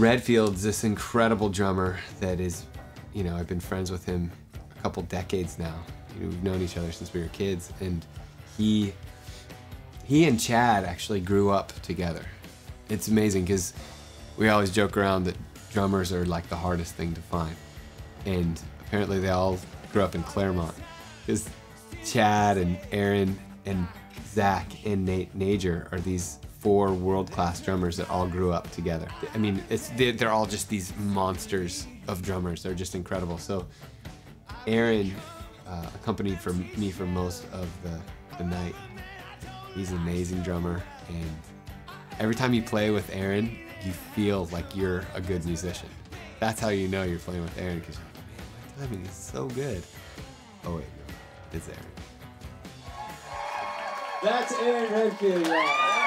Redfield's this incredible drummer that is, you know, I've been friends with him a couple decades now. We've known each other since we were kids, and he he and Chad actually grew up together. It's amazing because we always joke around that drummers are like the hardest thing to find, and apparently they all grew up in Claremont because Chad and Aaron and Zach and Nate Nager are these four world-class drummers that all grew up together. I mean, it's they're, all just these monsters of drummers. They're just incredible. So Aaron uh, accompanied for me for most of the, the night. He's an amazing drummer, and every time you play with Aaron, you feel like you're a good musician. That's how you know you're playing with Aaron because my timing is so good. Oh wait, no, it's Aaron. That's Aaron y'all.